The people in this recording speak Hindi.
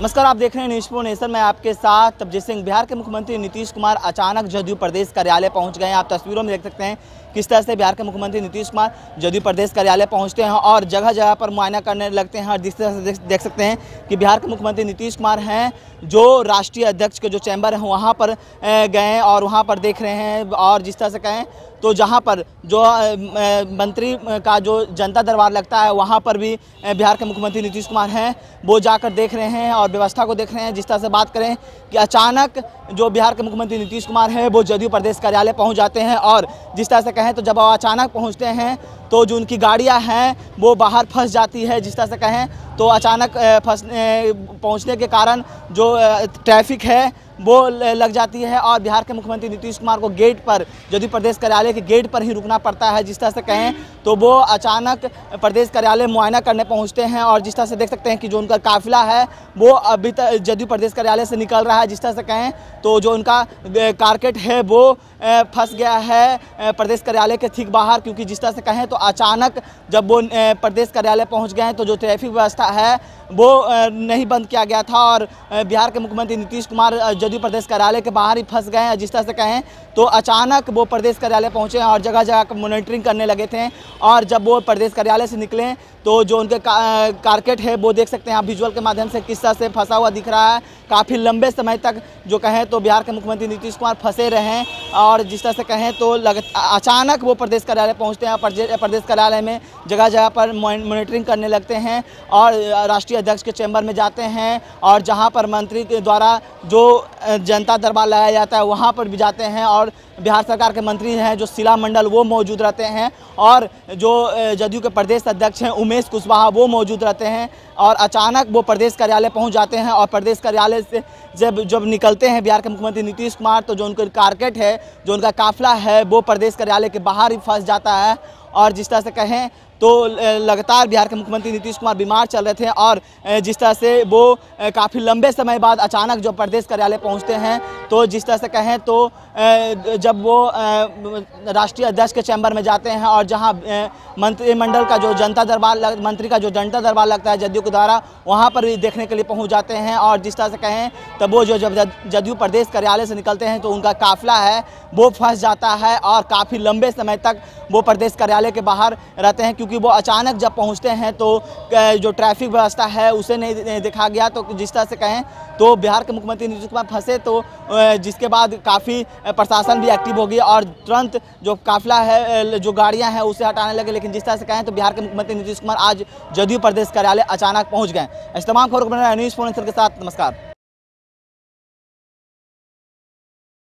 नमस्कार, आप देख रहे हैं न्यूज़ नेशन मैं आपके साथ तबजीत सिंह। बिहार के मुख्यमंत्री नीतीश कुमार अचानक जदयू प्रदेश कार्यालय पहुँच गए हैं। आप तस्वीरों में देख सकते हैं किस तरह से बिहार के मुख्यमंत्री नीतीश कुमार जदयू प्रदेश कार्यालय पहुँचते हैं और जगह जगह पर मुआयना करने लगते हैं और जिस तरह से देख सकते हैं कि बिहार के मुख्यमंत्री नीतीश कुमार हैं, जो राष्ट्रीय अध्यक्ष के जो चैम्बर हैं, वहाँ पर गए और वहाँ पर देख रहे हैं और जिस तरह से कहें तो जहाँ पर जो मंत्री का जो जनता दरबार लगता है, वहाँ पर भी बिहार के मुख्यमंत्री नीतीश कुमार हैं। वो जाकर देख रहे हैं और व्यवस्था को देख रहे हैं। जिस तरह से बात करें कि अचानक जो बिहार के मुख्यमंत्री नीतीश कुमार हैं, वो जदयू प्रदेश कार्यालय पहुँच जाते हैं और जिस तरह से कहें तो जब वो अचानक पहुँचते हैं तो जो उनकी गाड़ियाँ हैं, वो बाहर फंस जाती है, जिस तरह से कहें तो अचानक फंस पहुँचने के कारण जो ट्रैफ़िक है, वो लग जाती है और बिहार के मुख्यमंत्री नीतीश कुमार को गेट पर यदि प्रदेश कार्यालय के गेट पर ही रुकना पड़ता है, जिस तरह से कहें तो वो अचानक प्रदेश कार्यालय मुआयना करने पहुँचते हैं और जिस तरह से देख सकते हैं कि जो उनका काफिला है, वो अभी तक जदयू प्रदेश कार्यालय से निकल रहा है जिस तरह से कहें तो जो उनका कारकेट है, वो फंस गया है प्रदेश कार्यालय के ठीक बाहर, क्योंकि जिस तरह से कहें तो अचानक जब वो प्रदेश कार्यालय पहुँच गए हैं तो जो ट्रैफ़िक व्यवस्था है, वो नहीं बंद किया गया था और बिहार के मुख्यमंत्री नीतीश कुमार जदयू प्रदेश कार्यालय के बाहर ही फंस गए हैं। जिस तरह से कहें तो अचानक वो प्रदेश कार्यालय पहुँचे और जगह जगह मॉनिटरिंग करने लगे थे और जब वो प्रदेश कार्यालय से निकले तो जो उनके का, कारकेट है वो देख सकते हैं आप विजुअल के माध्यम से किस तरह से फंसा हुआ दिख रहा है। काफ़ी लंबे समय तक जो कहें तो बिहार के मुख्यमंत्री नीतीश कुमार फंसे रहे और जिस तरह से कहें तो लग अचानक वो प्रदेश कार्यालय पहुँचते हैं प्रदेश कार्यालय में जगह जगह पर मॉनिटरिंग करने लगते हैं और राष्ट्रीय अध्यक्ष के चैम्बर में जाते हैं और जहाँ पर मंत्री के द्वारा जो जनता दरबार लगाया जाता है वहाँ पर भी जाते हैं और बिहार सरकार के मंत्री हैं जो शिला मंडल वो मौजूद रहते हैं और जो जदयू के प्रदेश अध्यक्ष हैं उमेश कुशवाहा वो मौजूद रहते हैं और अचानक वो प्रदेश कार्यालय पहुँच जाते हैं और प्रदेश कार्यालय से जब जब निकलते हैं बिहार के मुख्यमंत्री नीतीश कुमार तो जो उनका कारकेट है, जो उनका काफिला है, वो प्रदेश कार्यालय के बाहर ही फंस जाता है। और जिस तरह से कहें तो लगातार बिहार के मुख्यमंत्री नीतीश कुमार बीमार चल रहे थे और जिस तरह से वो काफ़ी लंबे समय बाद अचानक जो प्रदेश कार्यालय पहुँचते हैं तो जिस तरह से कहें तो जब वो राष्ट्रीय अध्यक्ष के चैम्बर में जाते हैं और जहाँ मंत्रिमंडल का जो जनता दरबार मंत्री का जो जनता दरबार लगता है जदयू के द्वारा, वहाँ पर भी देखने के लिए पहुँच जाते हैं और जिस तरह से कहें, तब वो जो जब जदयू प्रदेश कार्यालय से निकलते हैं तो उनका काफिला है, वो फंस जाता है और काफ़ी लंबे समय तक वो प्रदेश कार्यालय के बाहर रहते हैं क्योंकि वो अचानक जब पहुँचते हैं तो जो ट्रैफ़िक व्यवस्था है उसे नहीं देखा गया। तो जिस तरह से कहें तो बिहार के मुख्यमंत्री नीतीश कुमार फंसे तो जिसके बाद काफ़ी प्रशासन भी एक्टिव हो गया और तुरंत जो काफिला है जो गाड़ियाँ हैं उसे हटाने लगे। लेकिन जिस तरह से कहें तो बिहार के मुख्यमंत्री नीतीश कुमार आज जदयू प्रदेश कार्यालय अचानक पहुँच गए इस तमाम खबरों को न्यूज़ फ़ोन के साथ। नमस्कार।